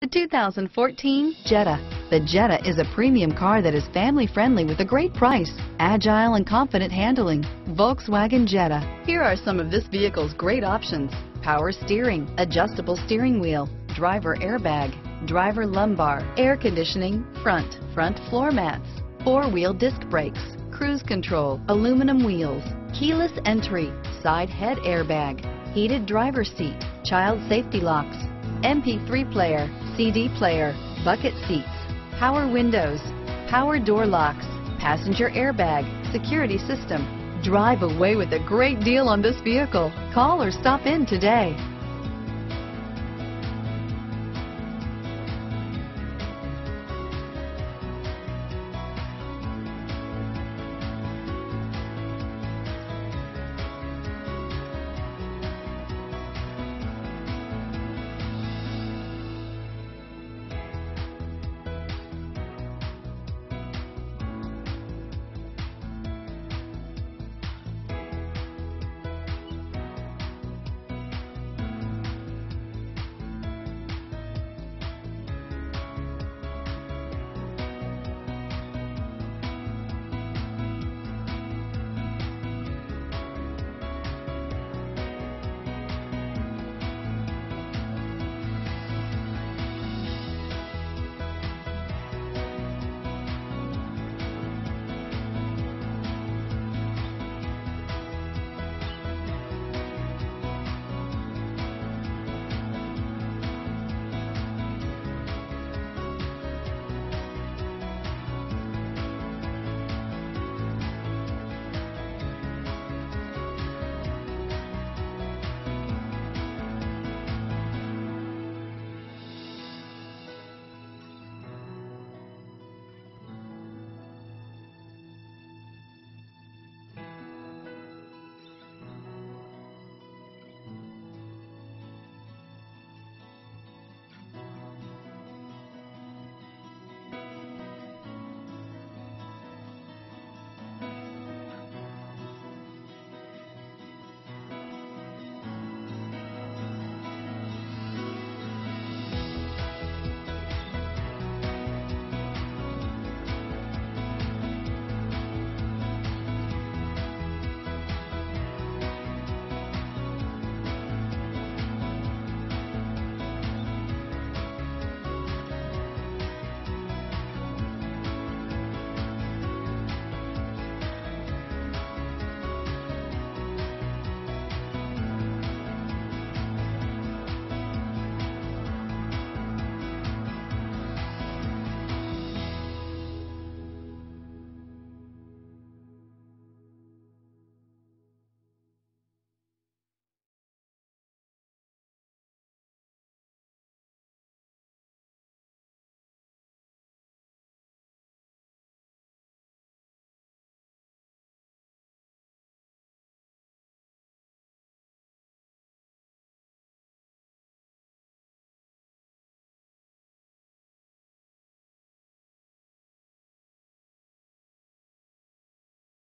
The 2014 Jetta. The Jetta is a premium car that is family friendly with a great price, agile and confident handling. Volkswagen Jetta. Here are some of this vehicle's great options. Power steering, adjustable steering wheel, driver airbag, driver lumbar, air conditioning, front, front floor mats, four-wheel disc brakes, cruise control, aluminum wheels, keyless entry, side head airbag, heated driver seat, child safety locks, MP3 player, CD player, bucket seats, power windows, power door locks, passenger airbag, security system. Drive away with a great deal on this vehicle. Call or stop in today.